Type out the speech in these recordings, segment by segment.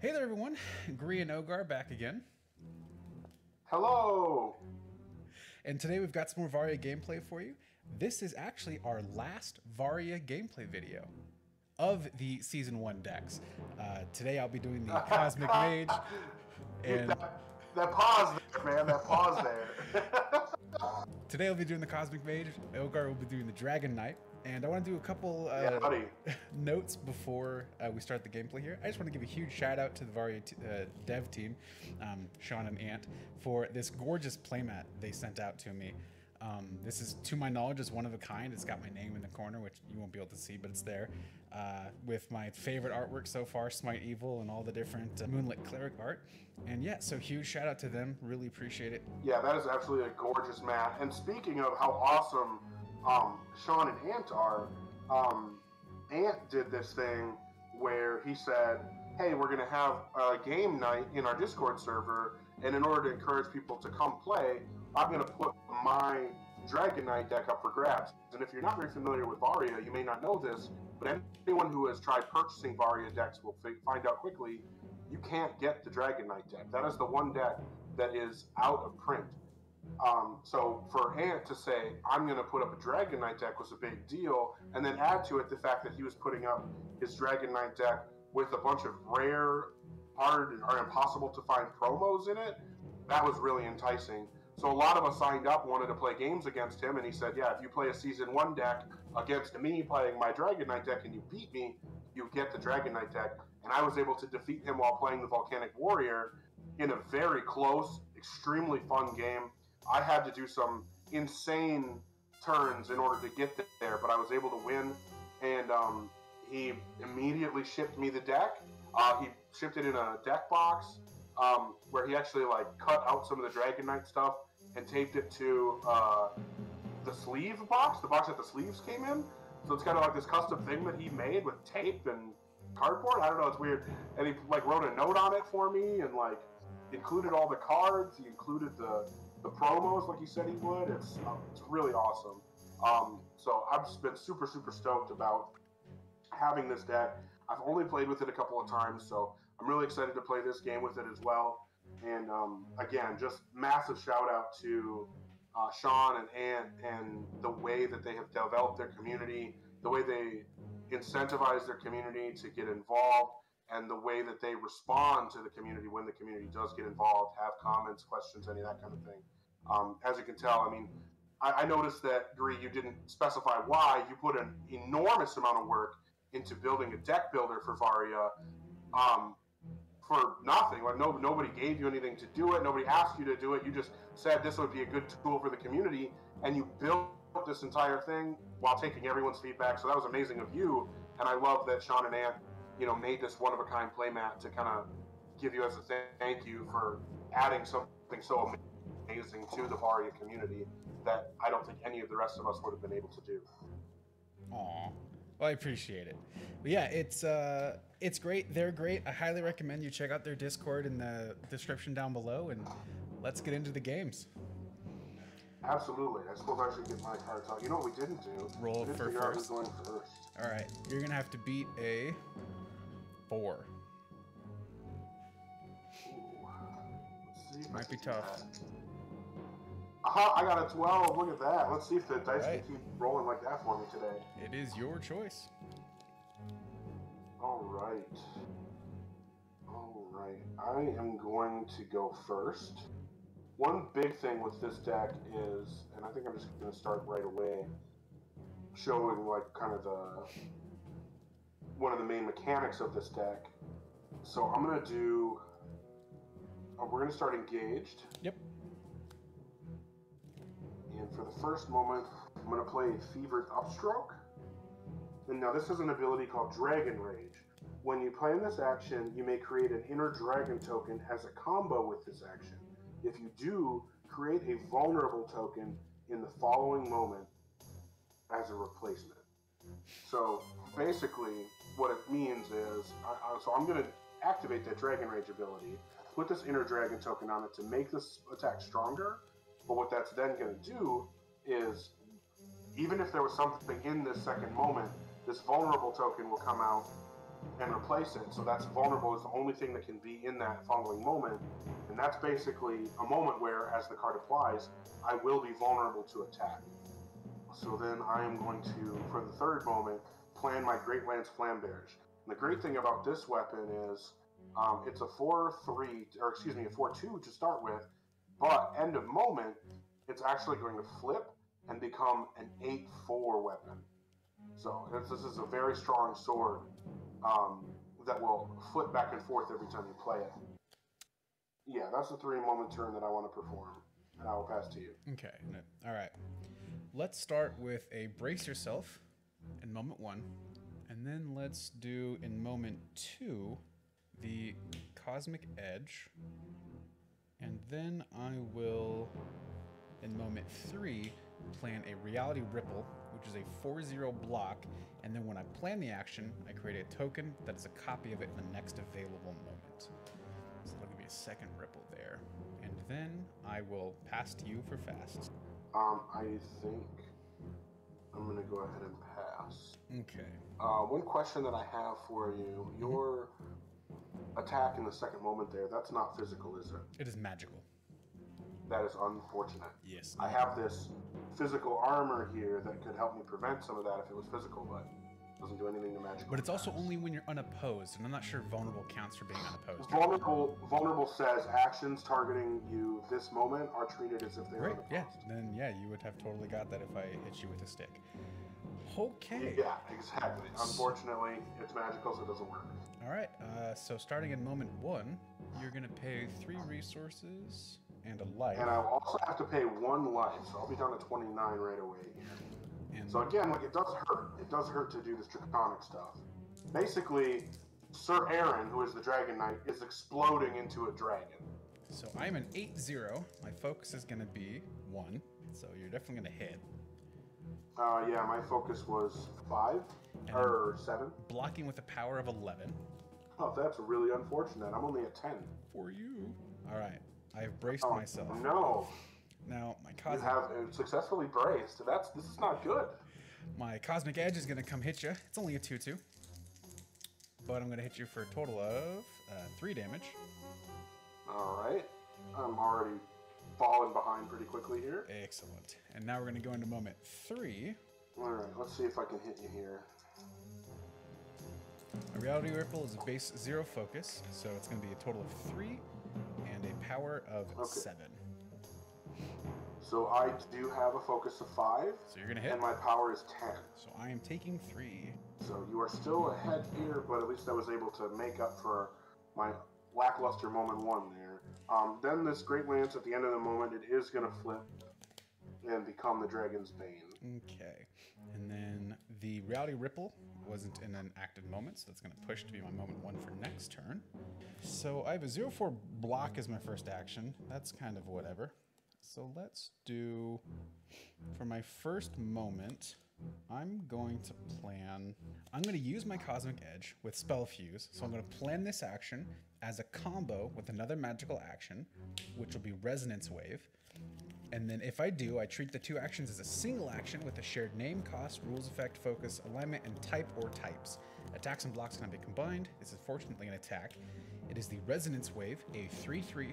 Hey there, everyone. Grie and Ogar back again. Hello. And today we've got some more Varia gameplay for you. This is actually our last Varia gameplay video of the Season 1 decks. Uh, today I'll be doing the Cosmic Mage. And that, that pause there, man. That pause there. today I'll be doing the Cosmic Mage. Ogar will be doing the Dragon Knight. And I want to do a couple uh, Yeah, notes before uh, we start the gameplay here. I just want to give a huge shout out to the Varia t- uh, dev team, um, Sean and Ant, for this gorgeous playmat they sent out to me. Um, this is, to my knowledge, is one of a kind. It's got my name in the corner, which you won't be able to see, but it's there. Uh, with my favorite artwork so far, Smite Evil, and all the different uh, Moonlit Cleric art. And yeah, so huge shout out to them. Really appreciate it. Yeah, that is absolutely a gorgeous mat. And speaking of how awesome um, Sean and Ant are, um, Ant did this thing where he said, "Hey, we're going to have a game night in our Discord server, and in order to encourage people to come play, I'm going to put my Dragon Knight deck up for grabs." And if you're not very familiar with Varia, you may not know this, but anyone who has tried purchasing Varia decks will fi- find out quickly you can't get the Dragon Knight deck. That is the one deck that is out of print. Um, so for Ant to say, I'm going to put up a Dragon Knight deck was a big deal, and then add to it the fact that he was putting up his Dragon Knight deck with a bunch of rare, hard, or impossible to find promos in it, that was really enticing. So a lot of us signed up, wanted to play games against him, and he said, "Yeah, if you play a season one deck against me playing my Dragon Knight deck and you beat me, you get the Dragon Knight deck." And I was able to defeat him while playing the Volcanic Warrior in a very close, extremely fun game. I had to do some insane turns in order to get there, but I was able to win. And um, he immediately shipped me the deck. Uh, he shipped it in a deck box um, where he actually like cut out some of the Dragon Knight stuff and taped it to uh, the sleeve box, the box that the sleeves came in. So it's kind of like this custom thing that he made with tape and cardboard. I don't know, it's weird. And he like wrote a note on it for me and like included all the cards. He included the the promos like he said he would. It's um, it's really awesome. Um, so I've just been super super stoked about having this deck. I've only played with it a couple of times, so I'm really excited to play this game with it as well. And um, again, just massive shout out to uh, Sean and Ant and the way that they have developed their community, the way they incentivize their community to get involved, and the way that they respond to the community when the community does get involved, have comments, questions, any of that kind of thing. Um, as you can tell, I mean, I, I noticed that Grie, you didn't specify why. You put an enormous amount of work into building a deck builder for Varia. Um, for nothing. Like no, nobody gave you anything to do it. Nobody asked you to do it. You just said this would be a good tool for the community, and you built this entire thing while taking everyone's feedback. So that was amazing of you. And I love that Sean and Ant, you know, made this one of a kind playmat to kind of give you as a thank you for adding something so amazing to the Varia community that I don't think any of the rest of us would have been able to do. Aw. Well, I appreciate it. But yeah, it's uh, it's great. They're great. I highly recommend you check out their Discord in the description down below, and let's get into the games. Absolutely. I suppose I should get my cards out. You know what we didn't do? Roll we didn't for first. who's going first. All right, you're gonna have to beat a four. Let's see if I Might be tough. Aha, I got a 12. Look at that. Let's see if the dice Right. can keep rolling like that for me today. It is your choice. All right. All right. I am going to go first. One big thing with this deck is, and I think I'm just going to start right away, showing like kind of the one of the main mechanics of this deck. So I'm going to do. uh, we're going to start engaged. Yep. And for the first moment, I'm going to play Fevered Upstroke. And now this is an ability called Dragon Rage. When you play in this action, you may create an inner dragon token as a combo with this action. If you do, create a vulnerable token in the following moment as a replacement. So basically, what it means is, I, I, so I'm going to activate that Dragon Rage ability, put this inner dragon token on it to make this attack stronger. But what that's then going to do is, even if there was something in this second moment, this vulnerable token will come out and replace it. So that's vulnerable is the only thing that can be in that following moment. And that's basically a moment where, as the card applies, I will be vulnerable to attack. So then I am going to, for the third moment, plan my Great Lance Flamberge. And the great thing about this weapon is um, it's a 4 3, or excuse me, a 4 2 to start with, but end of moment, it's actually going to flip and become an 8 4 weapon. So this, is a very strong sword um, that will flip back and forth every time you play it. Yeah, that's the three moment turn that I want to perform. And I will pass to you. Okay. All right. Let's start with a brace yourself in moment one, and then let's do in moment two the cosmic edge, and then I will in moment three plan a reality ripple, which is a 4-0 block, and then when I plan the action, I create a token that is a copy of it in the next available moment. So that'll give me a second ripple there. Then I will pass to you for fast. Um, I think I'm going to go ahead and pass. Okay. Uh, one question that I have for you your attack in the second moment there, that's not physical, is it? It is magical. That is unfortunate. Yes. I have this physical armor here that could help me prevent some of that if it was physical, but doesn't do anything to magical. But it's also only when you're unopposed, and I'm not sure vulnerable counts for being unopposed. vulnerable. Vulnerable says actions targeting you this moment are treated as if they were Great. Yeah. Then yeah, you would have totally got that if I hit you with a stick. Okay. Yeah, exactly. Unfortunately, it's magical, so it doesn't work. All right. Uh, so starting in moment one, you're gonna pay three resources and a life. And I'll also have to pay one life, so I'll be down to 29 right away here. And So again, like it does hurt. It does hurt to do this draconic stuff. Basically, Sir Aaron, who is the Dragon Knight, is exploding into a dragon. so I'm an 8-0. My focus is gonna be one. So you're definitely gonna hit. Uh, yeah, my focus was five And- or seven. Blocking with a power of 11 Oh, that's really unfortunate. I'm only at ten. for you. All right. I have braced Oh myself. no! Now my You cosmic have uh, successfully braced. That's this is not good. my cosmic edge is gonna come hit you. It's only a 2-2. But I'm gonna hit you for a total of uh, three damage. All right, I'm already falling behind pretty quickly here. Excellent. And now we're gonna go into moment three. All right, let's see if I can hit you here. A reality ripple is a base zero focus, so it's gonna be a total of three and a power of Okay. seven. So I do have a focus of five, So you're gonna hit. and my power is ten. So I am taking three. So you are still ahead here, but at least I was able to make up for my lackluster moment one there. Um, then this Great Lance at the end of the moment, it is going to flip and become the Dragon's Bane. Okay. And then the reality ripple wasn't in an active moment, so that's gonna push to be my moment one for next turn. So I have a 0-4 block as my first action. That's kind of whatever. So let's do for my first moment, I'm going to plan. I'm going to use my Cosmic Edge with Spell Fuse. So I'm going to plan this action as a combo with another magical action, which will be Resonance Wave. And then if I do, I treat the two actions as a single action with a shared name, cost, rules effect, focus, alignment, and type or types. Attacks and blocks can be combined. This is fortunately an attack. It is the Resonance Wave, a 3 3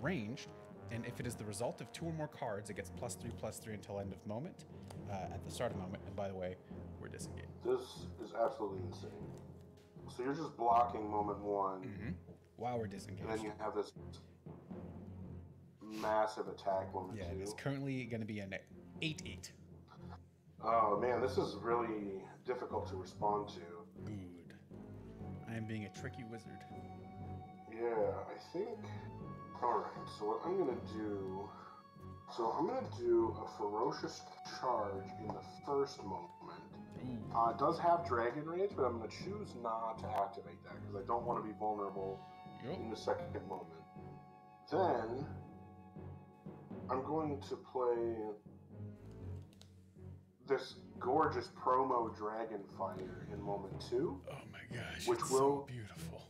ranged, and if it is the result of two or more cards, it gets plus 3 plus 3 until end of moment, uh, at the start of moment. And by the way, we're disengaged. This is absolutely insane. So you're just blocking moment one, hmm While we're disengaged, and then you have this massive attack moment Yeah, two. it's currently going to be an 8 8. Oh man, this is really difficult to respond to. Good. I am being a tricky wizard. Yeah, I think. Alright, so what I'm gonna do. So I'm gonna do a ferocious charge in the first moment. Uh, it does have Dragon Rage, but I'm gonna choose not to activate that because I don't want to be vulnerable Yup. in the second moment. Then I'm going to play this gorgeous promo Dragon Fire in moment two. Oh my gosh. Which it's will- so beautiful.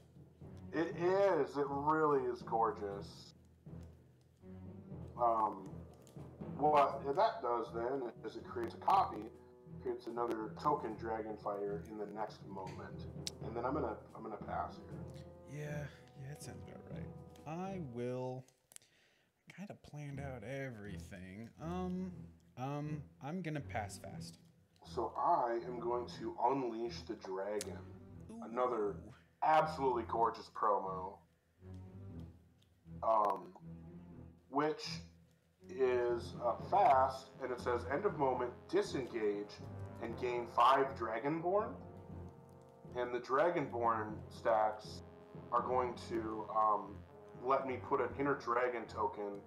It is. It really is gorgeous. Um, what that does then is it creates a copy. creates another token dragon fire in the next moment. And then I'm gonna I'm gonna pass here. Yeah, yeah, it sounds about right. I will kind of planned out everything. Um, um, I'm gonna pass fast. So I am going to unleash the dragon. Another absolutely gorgeous promo. Um, which is uh, fast, and it says end of moment, disengage, and gain five Dragonborn. And the Dragonborn stacks are going to um, let me put an inner dragon token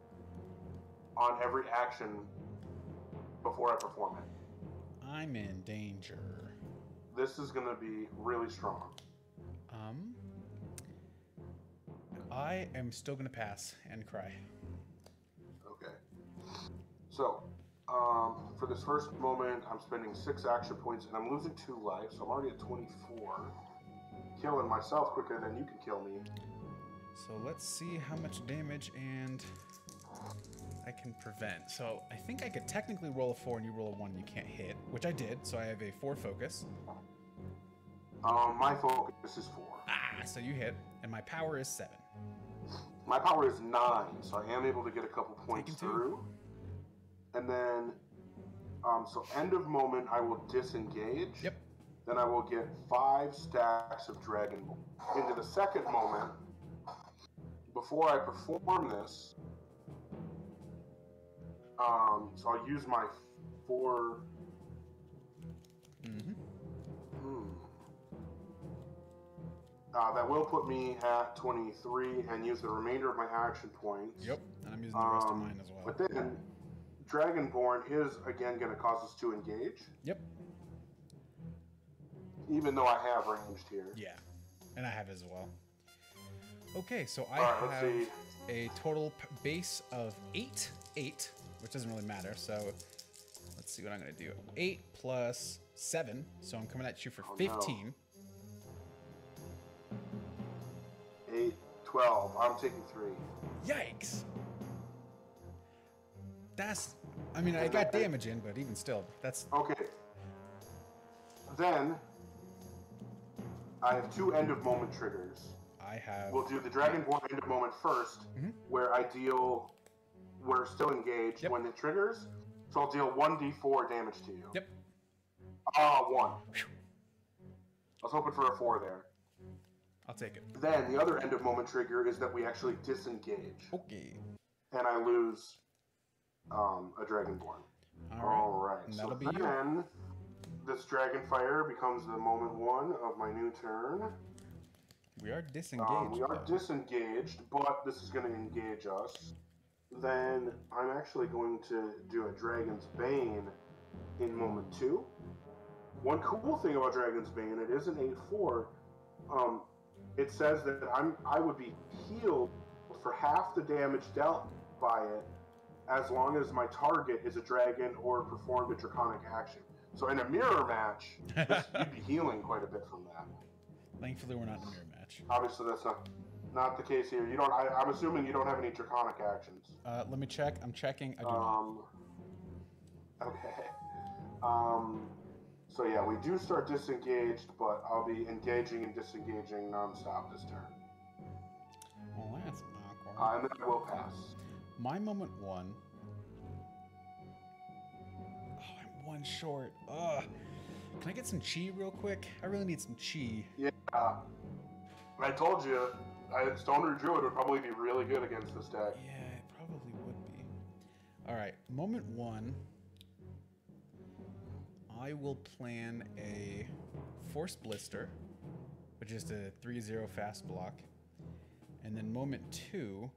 on every action before I perform it. I'm in danger. This is going to be really strong. Um, I am still gonna pass and cry. Okay. So, um, for this first moment, I'm spending six action points and I'm losing two life, so I'm already at 24. Killing myself quicker than you can kill me. So let's see how much damage and I can prevent. So I think I could technically roll a four and you roll a one you can't hit, which I did. So I have a four focus. Um, my focus is four. Ah, so you hit, and my power is seven. My power is nine, so I am able to get a couple points through. And then, um, so end of moment, I will disengage. Yep. Then I will get five stacks of Dragonborn. Into the second moment, before I perform this, um, so I'll use my four. Uh, that will put me at 23 and use the remainder of my action points. Yep, and I'm using the rest of Um, mine as well. But then, Dragonborn is again going to cause us to engage, Yep. even though I have ranged here. Yeah, and I have as well. Okay, so I right, have a total base of eight, eight, which doesn't really matter. So let's see what I'm gonna do. Eight plus seven, so I'm coming at you for Oh, 15. 8, 12. I'm taking 3. Yikes! That's, I mean, I got damage in, but even still, that's Okay. Then, I have two end of moment triggers. I have. We'll do the Dragonborn end of moment 1st Mhm. where I deal. We're still engaged Yep. when it triggers. So I'll deal 1d4 damage to you. Yep. Ah, 1. I was hoping for a 4 there. I'll take it. Then the other end of moment trigger is that we actually disengage, Okay. and I lose um, a Dragonborn. All right. All right. So be you. then this Dragonfire becomes the moment one of my new turn. We are disengaged. Um, we are though. disengaged, but this is going to engage us. Then I'm actually going to do a Dragon's Bane in moment two. One cool thing about Dragon's Bane, it is an 8-4. Um, it says that I'm I would be healed for half the damage dealt by it as long as my target is a dragon or performed a draconic action. So in a mirror match, this, you'd be healing quite a bit from that. Thankfully, we're not in a mirror match. Obviously, that's not not the case here. You don't. I, I'm assuming you don't have any draconic actions. Uh, let me check. I'm checking. I do not. Um. Okay. Um. So yeah, we do start disengaged, but I'll be engaging and disengaging nonstop this turn, Well, that's awkward. uh, and then I will pass. My moment one. Oh, I'm one short. Ugh. Can I get some chi real quick? I really need some chi. Yeah. I told you, I, Stoner Druid would probably be really good against this deck. Yeah, it probably would be. All right, moment one. I will plan a Force Blister, which is a 3-0 fast block. And then moment two,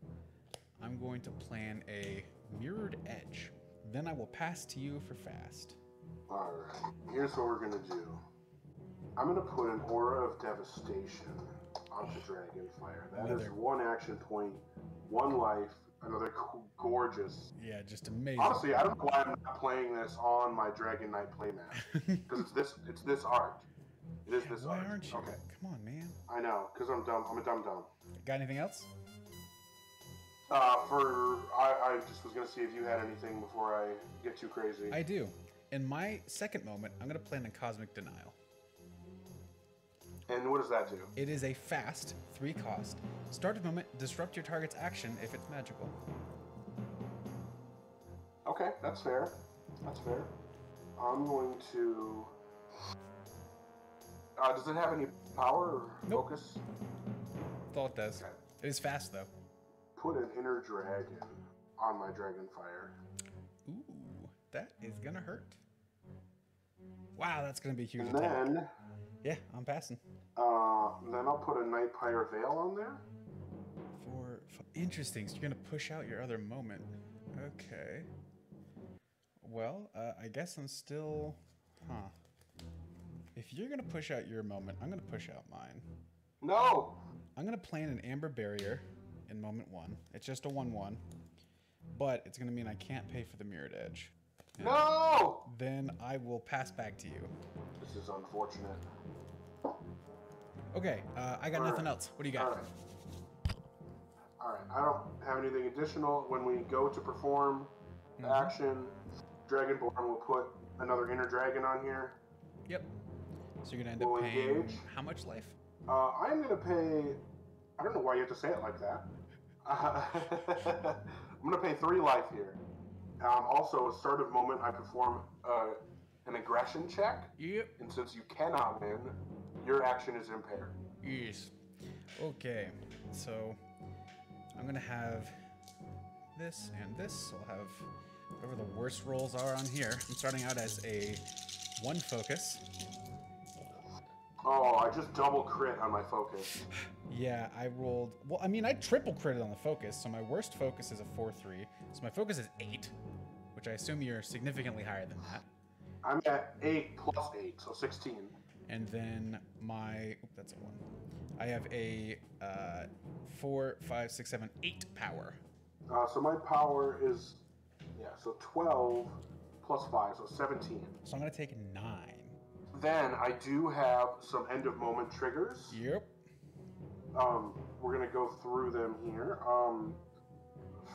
I'm going to plan a Mirrored Edge. Then I will pass to you for fast. All right. Here's what we're gonna do. I'm gonna put an Aura of Devastation onto Dragonfire. That is Another- one action point, one life, another gorgeous. Yeah, just amazing. Honestly, I don't know why I'm not playing this on my Dragon Knight playmat because it's this it's this art. It is this Why art. aren't you? Okay, Come on, man. I know because I'm dumb. I'm a dumb dumb. Got anything else? Uh, for I, I just was gonna see if you had anything before I get too crazy. I do. in my second moment, I'm going to plan a Cosmic Denial. And what does that do? It is a fast, three cost. Start of moment, disrupt your target's action if it's magical. Okay, that's fair. That's fair. I'm going to. Uh, does it have any power or Nope. focus? All it does. Okay. It is fast though. Put an inner dragon on my dragon fire. Ooh, that is gonna hurt. Wow, that's gonna be huge And attack. then, Yeah, I'm passing. uh, then I'll put a Night Pyre Veil on there. For, for interesting, so you're gonna push out your other moment. Okay. Well, uh, I guess I'm still, huh? If you're gonna push out your moment, I'm gonna push out mine. No! I'm gonna plan an amber barrier in moment one. It's just a one-one, but it's gonna mean I can't pay for the mirrored edge. No! Then I will pass back to you. This is unfortunate. Okay, uh, I got All nothing right. else. What do you got? Alright. Alright, I don't have anything additional. When we go to perform the Mhm. action, Dragonborn will put another inner dragon on here. Yep. So you're gonna end up We'll paying engage. how much life? Uh, I'm going to pay. I don't know why you have to say it like that. Uh, I'm going to pay three life here. Um, also, a start of moment, I perform uh, an aggression check, Yep. and since you cannot win, your action is impaired. Yes. Okay. So I'm gonna have this and this. I'll have whatever the worst rolls are on here. I'm starting out as a one focus. Oh, I just double crit on my focus. Yeah, I rolled. Well, I mean, I triple critted on the focus, so my worst focus is a 4 3. So my focus is 8, which I assume you're significantly higher than that. I'm at 8 plus 8, so 16. And then my. Oop, that's a 1. I have a uh, 4, 5, 6, 7, 8 power. Uh, so my power is, yeah, so 12 plus 5, so 17. So I'm going to take 9. Then I do have some end of moment triggers. Yep. Um, we're gonna go through them here. Um,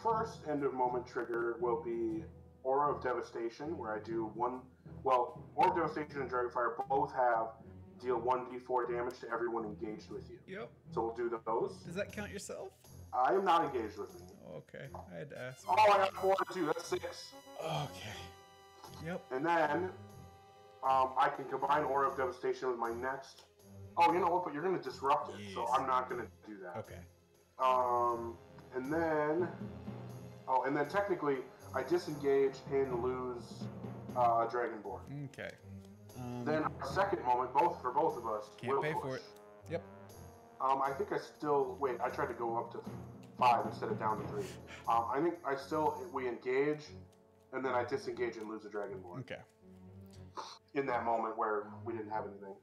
first end of moment trigger will be Aura of Devastation, where I do one. Well, Aura of Devastation and Dragonfire both have deal one d4 damage to everyone engaged with you. Yep. So we'll do those. Does that count yourself? I am not engaged with me. Okay, I had to ask. Oh, I got four and two. That's six. Okay. Yep. And then um, I can combine Aura of Devastation with my next. Oh, you know what? But you're gonna disrupt it, so I'm not gonna do that. Okay. Um, and then, oh, and then technically, I disengage and lose uh, Dragonborn. Okay. Um, Then a second moment, both for both of us. Can't will pay push. for it. Yep. Um, I think I still wait. I tried to go up to five instead of down to three. Um, I think I still we engage, and then I disengage and lose a Dragonborn Okay. In that moment where we didn't have anything.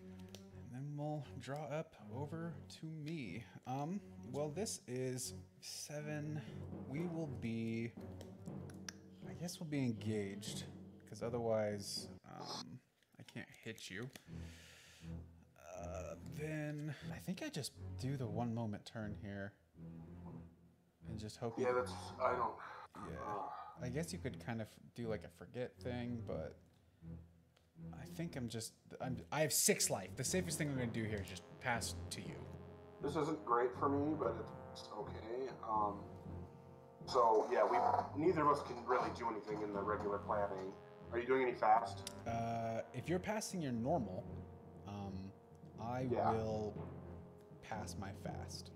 And then we'll draw up over to me. Um, well, this is seven. We will be. I guess we'll be engaged, because otherwise, um, I can't hit you. Uh, then I think I just do the one moment turn here, and just hope. Yeah, that's I don't. Yeah. I guess you could kind of do like a forget thing, but I think I'm just I'm I have six life. The safest thing I'm gonna do here is just pass to you. This isn't great for me, but it's okay. Um, so yeah, we neither of us can really do anything in the regular planning. Are you doing any fast? Uh, if you're passing your normal, um, I Yeah. will pass my fast.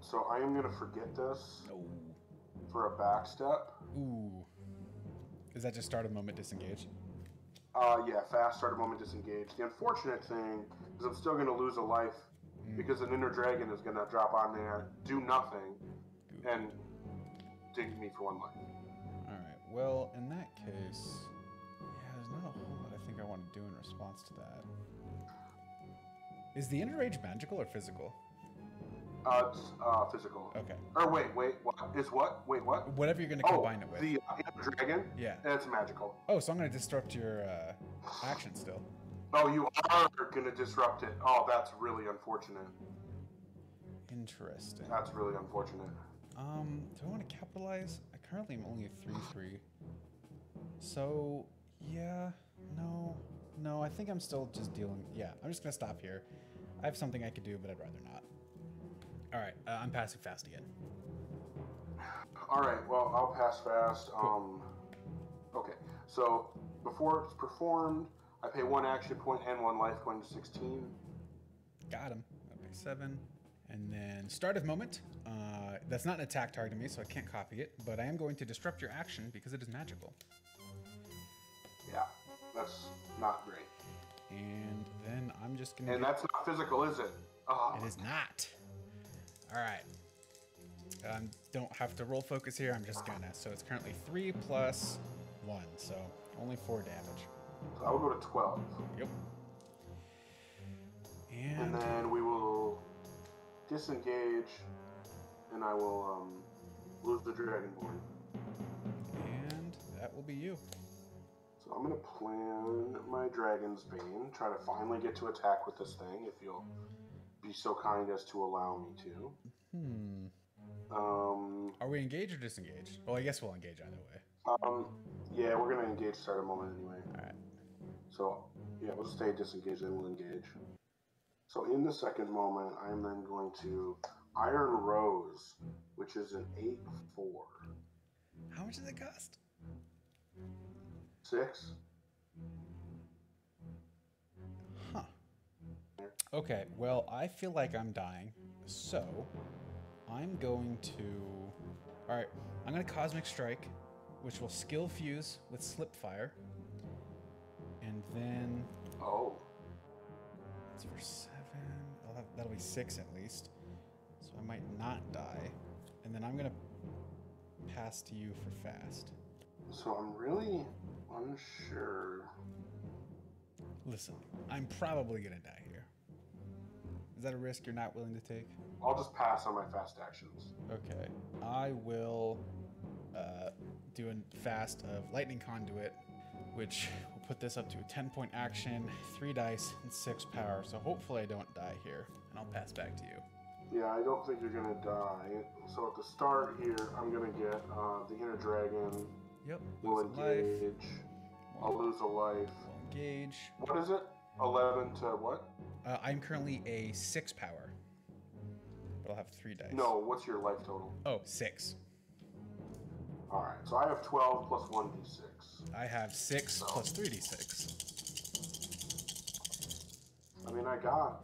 So I am gonna forget this No. for a backstep. Ooh. Is that just start a moment disengage? Uh, yeah, fast start a moment disengage. The unfortunate thing is I'm still gonna lose a life Mm. because an inner dragon is gonna drop on there, do nothing, and dig me for one life. All right. Well, in that case, yeah, there's not a whole lot I think I want to do in response to that. Is the inner rage magical or physical? Uh, it's uh, physical. Okay. Or wait, wait, what is what? Wait, what? Whatever you're gonna Oh, combine it with. the uh, dragon. yeah. That's magical. Oh, so I'm gonna disrupt your uh, action still. Oh, you are gonna disrupt it. Oh, that's really unfortunate. Interesting. That's really unfortunate. Um, do I want to capitalize? I currently am only a three three. So Yeah, no, no. I think I'm still just dealing. Yeah, I'm just gonna stop here. I have something I could do, but I'd rather not. All right, uh, I'm passing fast again. All right. Well, I'll pass fast. Um. Okay. So before it's performed, I pay one action point and one life point to 16. Got him. Okay, seven. And then start of moment. Uh, that's not an attack target to me, so I can't copy it. But I am going to disrupt your action because it is magical. Yeah, that's not great. And then I'm just gonna. And do- that's not physical, is it? Oh, It is not. All right. Um, don't have to roll focus here. I'm just gonna. So it's currently three plus one, so only four damage. So I will go to 12. Yep. And And then we will disengage, and I will um, lose the Dragonborn. and that will be you. So I'm to plan my Dragon's Bane, try to finally get to attack with this thing, if you'll be so kind as to allow me to. Hmm. Um, Are we engaged or disengaged? Well, I guess we'll engage either way. um, yeah, we're going to engage start a moment anyway. All right. So, yeah, we'll stay disengaged, then we'll engage. So, in the second moment, I'm then going to Iron Rose, which is an 8 4. How much does it cost? 6. Okay, well, I feel like I'm dying, so I'm going to. Alright, I'm going to Cosmic Strike, which will spell fuse with Slip Fire. And then. Oh. It's for seven. I'll have, that'll be six at least. So I might not die. And then I'm going to pass to you for fast. So, I'm really unsure. Listen, I'm probably going to die. Is that a risk you're not willing to take? I'll just pass on my fast actions. Okay, I will uh, do a fast of lightning conduit, which will put this up to a 10 point action, three dice, and six power. So hopefully I don't die here, and I'll pass back to you. Yeah, I don't think you're gonna die. So at the start here, I'm gonna get uh, the inner dragon. Yep, Will engage. I'll lose a life. Will engage. What is it? Eleven to what? Uh, I'm currently a six power, but I'll have three dice. No. What's your life total? Oh, six. All right. So I have twelve plus one d6. I have six plus 3d6. I mean, I got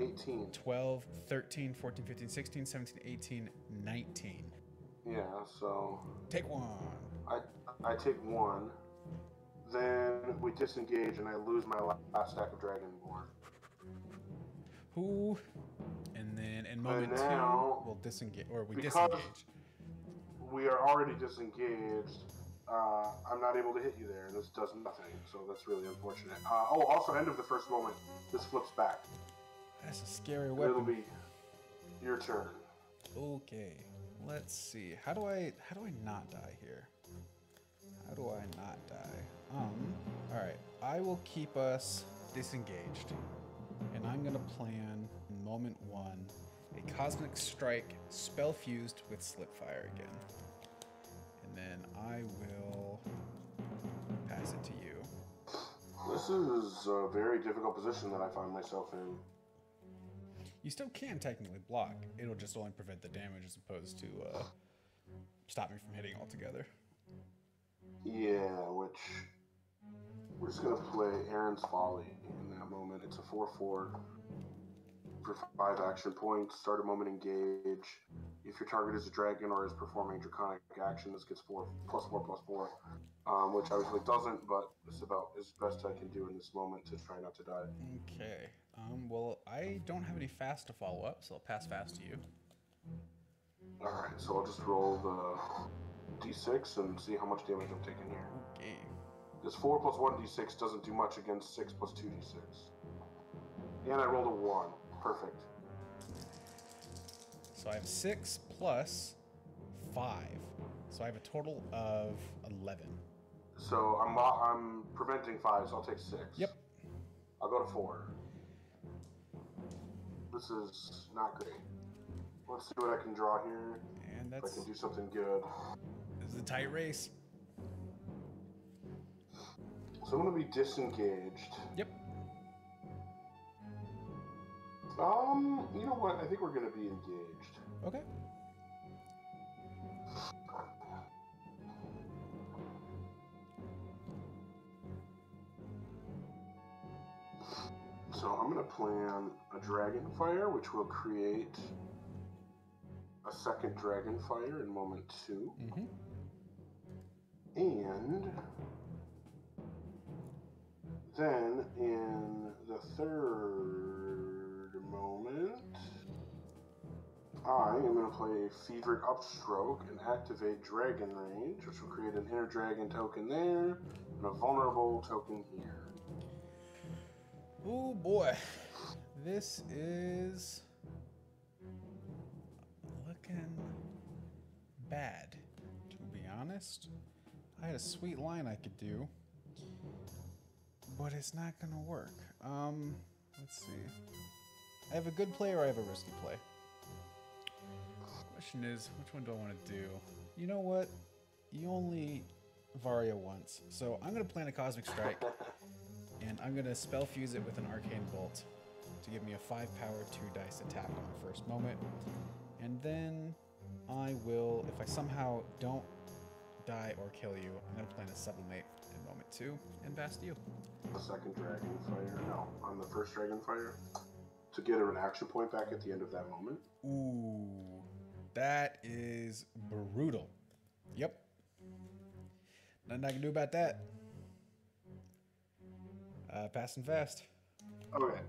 eighteen. 12, 13, 14, 15, 16, 17, 18, 19. Yeah. So Take one. I I take one. Then we disengage, and I lose my last stack of Dragonborn. Who? And then in moment now, two, we'll disengage, or we disengage. We are already disengaged. Uh, I'm not able to hit you there, and this does nothing. So that's really unfortunate. Uh, oh, also, end of the first moment, this flips back. That's a scary weapon. It'll be your turn. Okay, let's see. How do I how do I not die here? How do I not die? Um. All right. I will keep us disengaged, and I'm gonna plan moment one a cosmic strike spell fused with slipfire again, and then I will pass it to you. This is a very difficult position that I find myself in. You still can technically block. It'll just only prevent the damage as opposed to uh, stop me from hitting altogether. Yeah, which we're just gonna play Aaron's Folly in that moment. It's a four-four for five action points. Start a moment, engage. If your target is a dragon or is performing draconic action, this gets four plus four plus four, um, which obviously doesn't, but it's about as best I can do in this moment to try not to die. Okay. Um, well, I don't have any fast to follow up, so I'll pass fast to you. All right, so I'll just roll the d6 and see how much damage I'm taking here. This 4 plus 1 d6 doesn't do much against 6 plus 2 d6. And I rolled a 1. Perfect. So I have six plus five. So I have a total of 11. So I'm uh, I'm preventing 5, so I'll take 6. Yep. I'll go to 4. This is not great. Let's see what I can draw here. And If I can do something good. this is a tight race. So I'm gonna be disengaged. Yep. Um, you know what? I think we're gonna be engaged. Okay. So I'm gonna plan a dragon fire, which will create a second dragon fire in moment two, Mm-hmm. and then in the third moment, I am going to play Fevered Upstroke and activate Dragon Rage, which will create an inner dragon token there and a vulnerable token here. Oh boy, this is looking bad. To be honest, I had a sweet line I could do, but it's not gonna work. Um, let's see. I have a good play or I have a risky play. Question is, which one do I want to do? You know what? You only Varia once, so I'm gonna plan a Cosmic Strike and I'm gonna spell fuse it with an arcane bolt to give me a five power two dice attack on the first moment, and then I will, if I somehow don't die or kill you, I'm gonna plan a sublimate in moment two and bast you. The second dragon fire, no, on the first dragon fire, to get her an action point back at the end of that moment. Ooh, that is brutal. Yep. Nothing I can do about that. Uh, passing fast. Okay.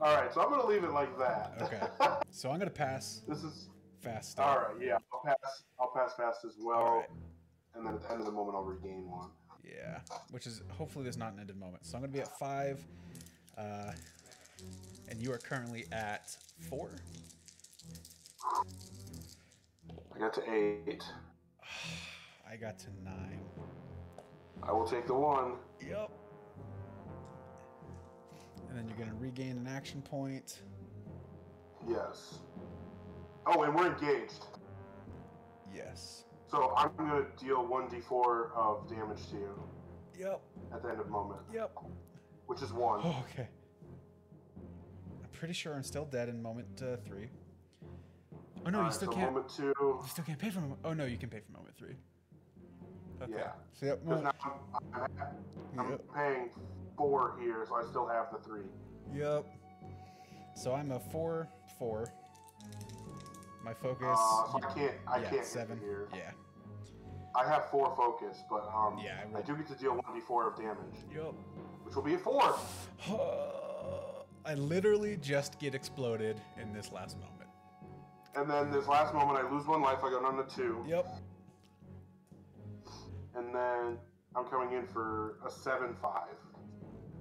All right, so I'm going to leave it like that. Okay. So I'm gonna pass this is fast. all right. Yeah, I'll pass. I'll pass fast as well, All right. and then at the end of the moment, I'll regain one. Yeah, which is hopefully there's not an ended moment. So I'm gonna be at five, uh, and you are currently at four. I got to eight. I got to nine. I will take the one. Yep. And then you're gonna regain an action point. Yes. Oh, and we're engaged. Yes. So I'm going to deal 1d4 of damage to you Yep. at the end of moment, Yep. which is one. Oh, okay. I'm pretty sure I'm still dead in moment uh, three. Oh no, you still so can't. moment two. You still can't pay for moment. Oh no, you can pay for moment three. Okay. Yeah. So mo- now I'm, I'm Yep. paying four here, so I still have the three. Yep. So I'm a four four. My focus. Uh, so I can't. I yeah, can't seven. here. Yeah. I have four focus, but um, Yeah, I I, do get to deal 1d4 of damage, Yep. which will be a four. I literally just get exploded in this last moment. And then this last moment, I lose one life. I go down to two, Yep. and then I'm coming in for a seven-five.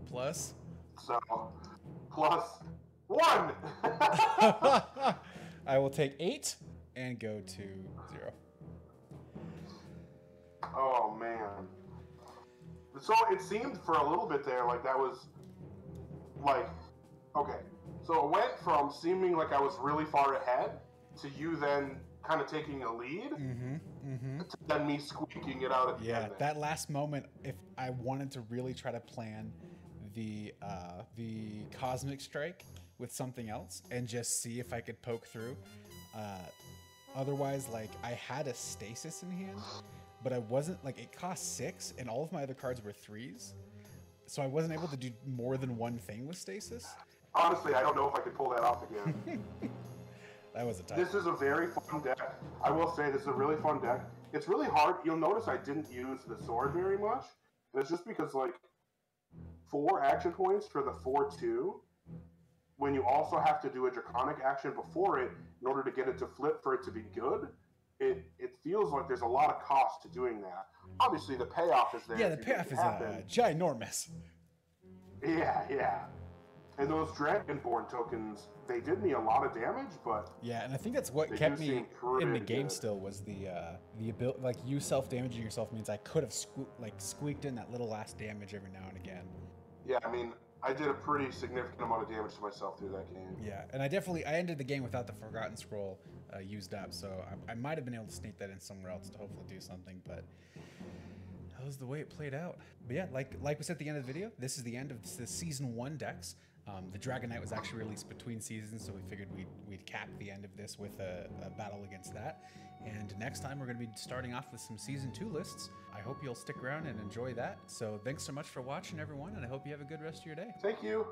Plus. So plus one. I will take eight and go to zero. oh man. So it seemed for a little bit there like that was like okay. So it went from seeming like I was really far ahead to you then kind of taking a lead Mm-hmm. Mm-hmm. to then me squeaking it out at the Yeah, that last moment, if I wanted to really try to plan the uh, the cosmic strike with something else and just see if I could poke through. Uh, otherwise, like I had a stasis in hand, but I wasn't like it cost six, and all of my other cards were threes, so I wasn't able to do more than one thing with stasis. Honestly, I don't know if I could pull that off again. That was a tough. This is a very fun deck. I will say this is a really fun deck. It's really hard. You'll notice I didn't use the sword very much. And it's just because like four action points for the four two, when you also have to do a draconic action before it in order to get it to flip for it to be good, it it feels like there's a lot of cost to doing that. Obviously the payoff is there. yeah, the if you make payoff is uh, ginormous. Yeah, yeah. And those Dragonborn tokens, they did me a lot of damage, but Yeah, and I think that's what kept me in the game. good. Still was the uh, the ability, like you self damaging yourself means I could have sque- like squeaked in that little last damage every now and again. yeah, I mean, I did a pretty significant amount of damage to myself through that game. Yeah, and I definitely I ended the game without the Forgotten Scroll uh, used up, so I, I might have been able to sneak that in somewhere else to hopefully do something, but that was the way it played out. But yeah, like like we said at the end of the video, this is the end of the season one decks. Um, the Dragon Knight was actually released between seasons, so we figured we'd, we'd cap the end of this with a, a battle against that. And next time we're going to be starting off with some season two lists. I hope you'll stick around and enjoy that. So thanks so much for watching, everyone, and I hope you have a good rest of your day. Thank you.